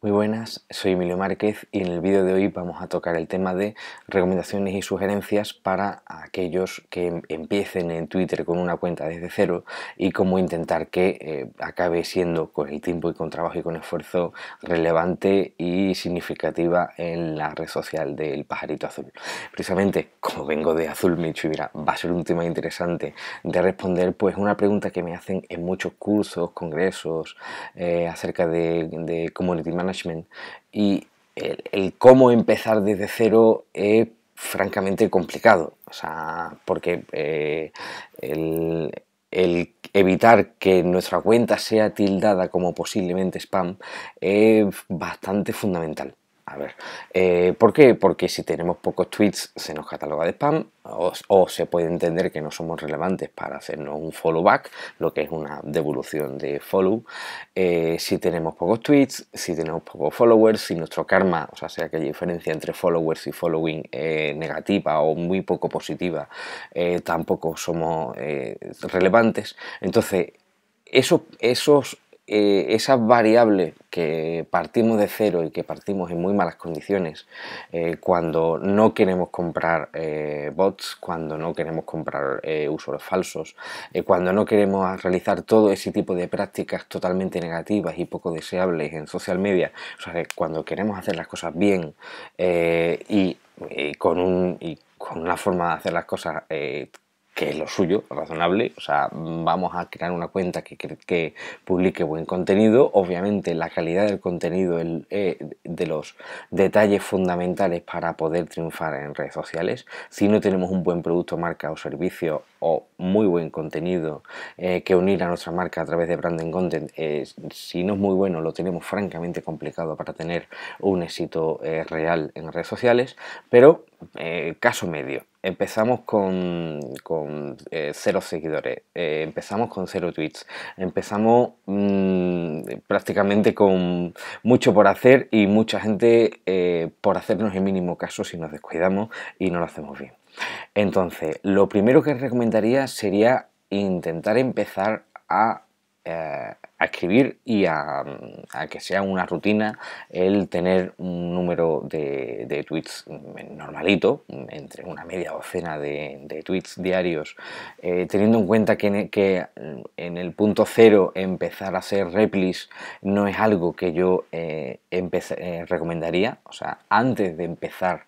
Muy buenas, soy Emilio Márquez y en el vídeo de hoy vamos a tocar el tema de recomendaciones y sugerencias para aquellos que empiecen en Twitter con una cuenta desde cero y cómo intentar que eh, acabe siendo con el tiempo y con trabajo y con esfuerzo relevante y significativa en la red social del pajarito azul. Precisamente como vengo de Azul Micho y mira, va a ser un tema interesante de responder pues una pregunta que me hacen en muchos cursos, congresos eh, acerca de, de community y el, cómo empezar desde cero es francamente complicado, o sea, porque eh, el, evitar que nuestra cuenta sea tildada como posiblemente spam es bastante fundamental. A ver, eh, ¿por qué? Porque si tenemos pocos tweets se nos cataloga de spam o, se puede entender que no somos relevantes para hacernos un follow back, lo que es una devolución de follow. Eh, si tenemos pocos tweets, si tenemos pocos followers, si nuestro karma, o sea, sea que hay diferencia entre followers y following eh, negativa o muy poco positiva, tampoco somos relevantes. Entonces, eso, esos eh, esa variable que partimos de cero y que partimos en muy malas condiciones eh, cuando no queremos comprar eh, bots, cuando no queremos comprar usuarios falsos, cuando no queremos realizar todo ese tipo de prácticas totalmente negativas y poco deseables en social media, cuando queremos hacer las cosas bien y, con y con una forma de hacer las cosas que es lo suyo, razonable, o sea, vamos a crear una cuenta que, que publique buen contenido, obviamente la calidad del contenido es eh, de los detalles fundamentales para poder triunfar en redes sociales, si no tenemos un buen producto, marca o servicio o muy buen contenido eh, que unir a nuestra marca a través de branding content, eh, si no es muy bueno, lo tenemos francamente complicado para tener un éxito real en redes sociales, pero caso medio, empezamos con, eh, cero seguidores, eh, empezamos con cero tweets, empezamos mm, prácticamente con mucho por hacer y mucha gente eh, por hacernos el mínimo caso si nos descuidamos y no lo hacemos bien. Entonces, lo primero que recomendaría sería intentar empezar a a escribir y a, que sea una rutina el tener un número de, tweets normalito, entre una media docena de, tweets diarios, eh, teniendo en cuenta que, que, en el punto cero empezar a hacer replis no es algo que yo eh, eh, recomendaría, o sea, antes de empezar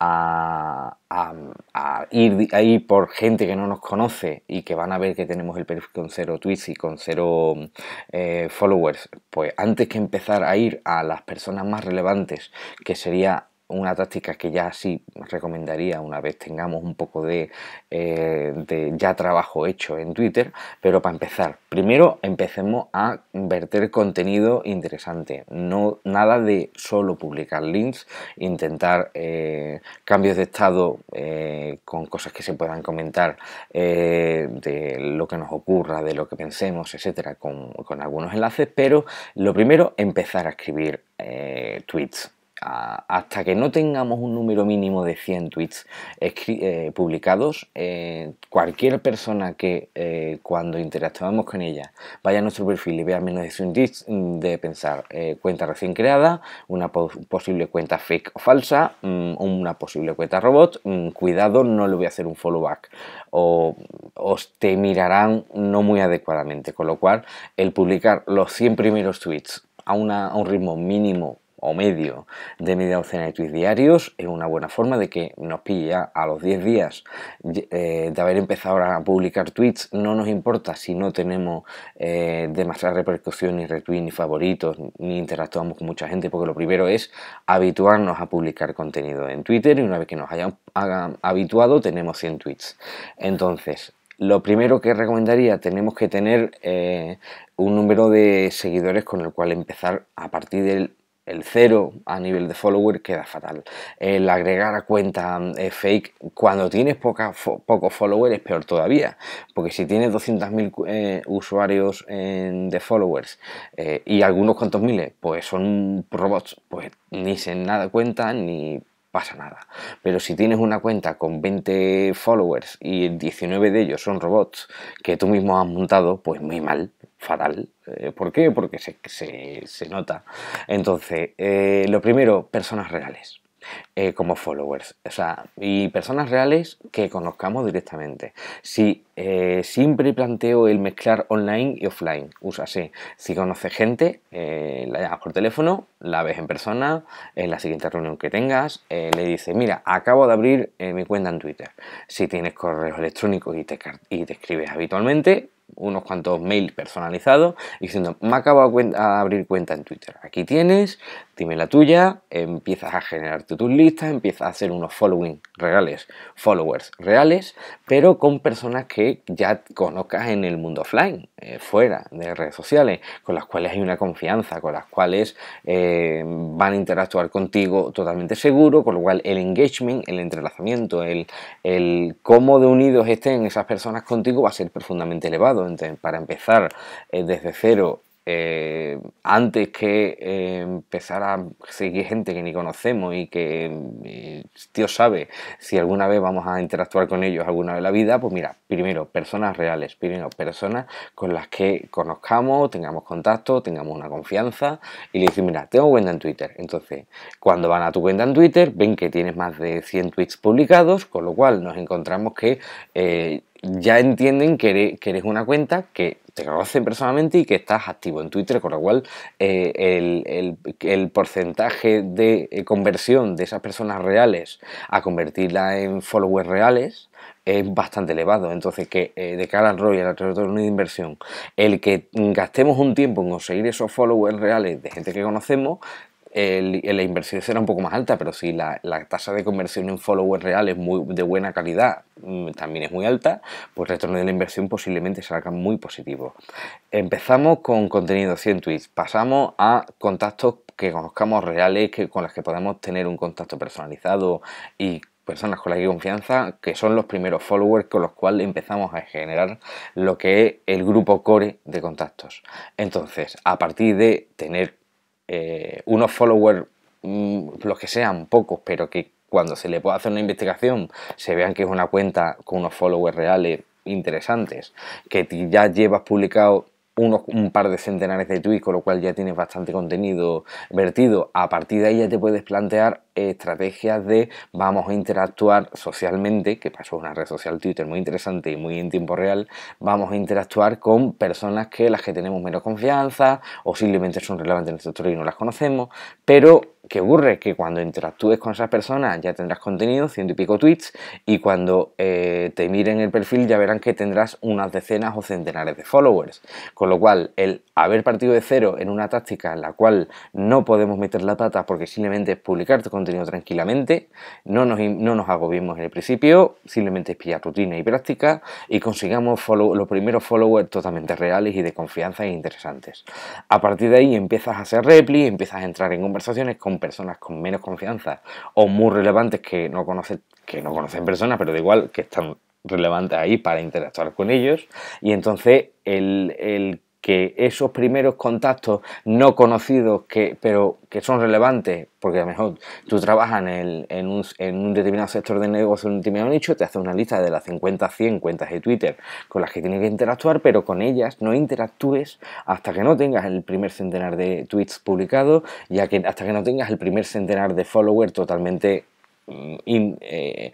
a, ir ahí por gente que no nos conoce y que van a ver que tenemos el perfil con cero tweets y con cero eh, followers, pues antes que empezar a ir a las personas más relevantes, que sería una táctica que ya sí recomendaría una vez tengamos un poco de, eh, de, ya trabajo hecho en Twitter, pero para empezar, primero empecemos a verter contenido interesante, no nada de solo publicar links, intentar eh, cambios de estado eh, con cosas que se puedan comentar de lo que nos ocurra, de lo que pensemos, etcétera, con algunos enlaces, pero lo primero, empezar a escribir tweets hasta que no tengamos un número mínimo de 100 tweets eh, publicados, eh, cualquier persona que eh, cuando interactuamos con ella vaya a nuestro perfil y vea menos de 100 tweets, mm, de pensar cuenta recién creada, una posible cuenta fake o falsa, mm, una posible cuenta robot, mm, cuidado, no le voy a hacer un follow back. O os te mirarán no muy adecuadamente, con lo cual el publicar los 100 primeros tweets a, a un ritmo mínimo o medio de media docena de tweets diarios es una buena forma de que nos pilla a los 10 días eh, de haber empezado a publicar tweets. No nos importa si no tenemos eh, demasiada repercusión, ni retweets, ni favoritos, ni interactuamos con mucha gente, porque lo primero es habituarnos a publicar contenido en Twitter y una vez que nos hayan habituado tenemos 100 tweets. Entonces, lo primero que recomendaría, tenemos que tener eh, un número de seguidores con el cual empezar a partir del el cero a nivel de follower queda fatal. El agregar a cuenta eh, fake cuando tienes pocos followers es peor todavía, porque si tienes 200.000 eh, usuarios de followers eh, y algunos cuantos miles, pues son robots, pues ni se nada cuenta ni pasa nada. Pero si tienes una cuenta con 20 followers y 19 de ellos son robots que tú mismo has montado, pues muy mal, fatal. Eh, ¿Por qué? Porque se, se, nota. Entonces, eh, lo primero, personas reales. Eh, como followers. O sea, y personas reales que conozcamos directamente. Si eh, siempre planteo el mezclar online y offline, úsase. Si conoces gente, eh, la llamas por teléfono, la ves en persona, en la siguiente reunión que tengas, le dices, mira, acabo de abrir mi cuenta en Twitter. Si tienes correos electrónicos y te, y te escribes habitualmente, unos cuantos mails personalizados diciendo, me acabo de abrir cuenta en Twitter. Aquí tienes, dime la tuya, empiezas a generarte tus listas, empiezas a hacer unos following reales, followers reales, pero con personas que ya conozcas en el mundo offline, eh, fuera de redes sociales, con las cuales hay una confianza, con las cuales eh, van a interactuar contigo totalmente seguro, con lo cual el engagement, el entrelazamiento, el, el cómo de unidos estén esas personas contigo va a ser profundamente elevado. Entonces, para empezar eh, desde cero eh, antes que eh, empezar a seguir gente que ni conocemos y que eh, Dios sabe si alguna vez vamos a interactuar con ellos alguna vez en la vida, pues mira, primero personas reales, primero personas con las que conozcamos, tengamos contacto, tengamos una confianza y le decimos, mira, tengo cuenta en Twitter. Entonces, cuando van a tu cuenta en Twitter, ven que tienes más de 100 tweets publicados, con lo cual nos encontramos que ya entienden que eres, una cuenta que te conocen personalmente y que estás activo en Twitter, con lo cual eh, el, porcentaje de eh, conversión de esas personas reales a convertirla en followers reales es bastante elevado. Entonces, que eh, de cara al ROI, al retorno de inversión, el que gastemos un tiempo en conseguir esos followers reales de gente que conocemos, la inversión será un poco más alta, pero si la, tasa de conversión en followers reales muy, de buena calidad mm, también es muy alta, pues el retorno de la inversión posiblemente será muy positivo. Empezamos con contenido 100 tweets, pasamos a contactos que conozcamos reales, que, con las que podemos tener un contacto personalizado y personas con las que confianza, que son los primeros followers con los cuales empezamos a generar lo que es el grupo core de contactos. Entonces, a partir de tener eh, unos followers, mm, los que sean pocos, pero que cuando se le pueda hacer una investigación se vean que es una cuenta con unos followers reales interesantes, que ya llevas publicado un par de centenares de tweets, con lo cual ya tienes bastante contenido vertido. A partir de ahí ya te puedes plantear estrategias de vamos a interactuar socialmente, que pasó una red social Twitter muy interesante y muy en tiempo real, vamos a interactuar con personas que las que tenemos menos confianza o simplemente son relevantes en el sector y no las conocemos, pero ¿qué ocurre? Que cuando interactúes con esas personas ya tendrás contenido, ciento y pico tweets, y cuando eh, te miren el perfil ya verán que tendrás unas decenas o centenares de followers. Con lo cual, el haber partido de cero en una táctica en la cual no podemos meter la pata porque simplemente es publicar tu contenido tranquilamente, no nos, no nos agobiemos en el principio, simplemente es pillar rutina y práctica y consigamos los primeros followers totalmente reales y de confianza e interesantes. A partir de ahí empiezas a hacer repli, empiezas a entrar en conversaciones con personas con menos confianza o muy relevantes que no conocen, que no conocen personas, pero da igual que están relevantes ahí para interactuar con ellos. Y entonces el, el esos primeros contactos no conocidos, que, pero que son relevantes, porque a lo mejor tú trabajas en, un, determinado sector de negocio, en un determinado nicho, te hace una lista de las 50, 100 cuentas de Twitter con las que tienes que interactuar, pero con ellas no interactúes hasta que no tengas el primer centenar de tweets publicados, ya que hasta que no tengas el primer centenar de followers totalmente Mm, eh,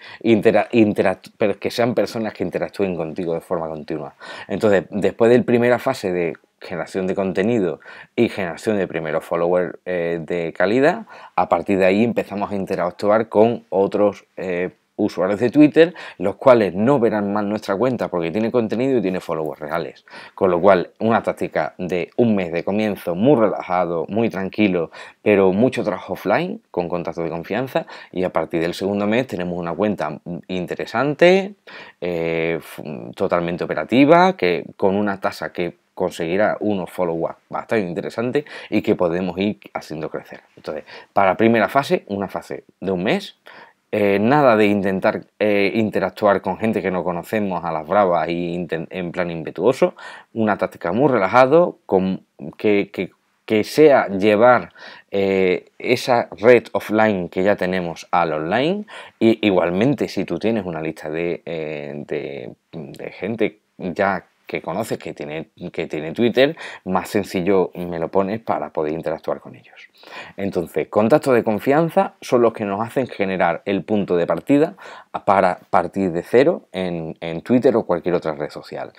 pero que sean personas que interactúen contigo de forma continua. Entonces, después de la primera fase de generación de contenido y generación de primeros followers eh, de calidad, a partir de ahí empezamos a interactuar con otros eh, usuarios de Twitter, los cuales no verán más nuestra cuenta porque tiene contenido y tiene followers reales. Con lo cual, una táctica de un mes de comienzo muy relajado, muy tranquilo, pero mucho trabajo offline, con contacto de confianza, y a partir del segundo mes tenemos una cuenta interesante, eh, totalmente operativa, que con una tasa que conseguirá unos followers bastante interesantes y que podemos ir haciendo crecer. Entonces, para primera fase, una fase de un mes, eh, nada de intentar eh, interactuar con gente que no conocemos a las bravas y en plan impetuoso. Una táctica muy relajado, con, que, sea llevar eh, esa red offline que ya tenemos al online y igualmente si tú tienes una lista de, de gente ya que conoces que tiene, que tiene Twitter, más sencillo me lo pones para poder interactuar con ellos. Entonces, contactos de confianza son los que nos hacen generar el punto de partida para partir de cero en, en Twitter o cualquier otra red social.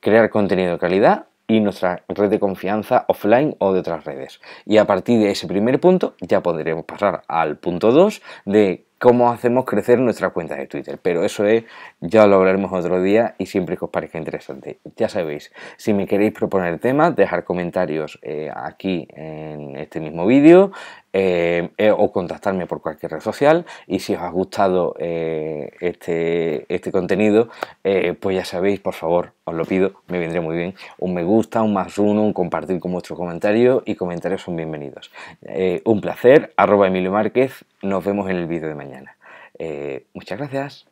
Crear contenido de calidad y nuestra red de confianza offline o de otras redes. Y a partir de ese primer punto ya podremos pasar al punto 2 de cómo hacemos crecer nuestra cuenta de Twitter. Pero eso es, ya lo hablaremos otro día y siempre que os parezca interesante. Ya sabéis, si me queréis proponer temas, dejar comentarios eh, aquí en este mismo vídeo eh, eh, o contactarme por cualquier red social. Y si os ha gustado este, este contenido, pues ya sabéis, por favor, os lo pido, me vendría muy bien. Un me gusta, un más uno, un compartir con vuestro comentario y comentarios son bienvenidos. un placer, arroba Emilio Márquez, nos vemos en el vídeo de mañana. Eh, muchas gracias.